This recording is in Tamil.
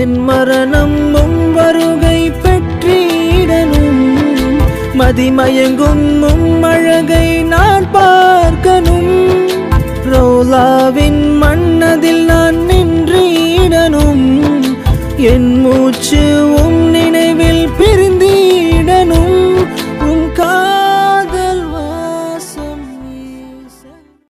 என் மரணம் முன் வருகை பெற்றிடனும் மதிமயங்கும் மும் அழகை நான் பார்க்கணும். ரோலாவின் மன்னதில் நான் நின்றிடனும் என் மூச்சு உம்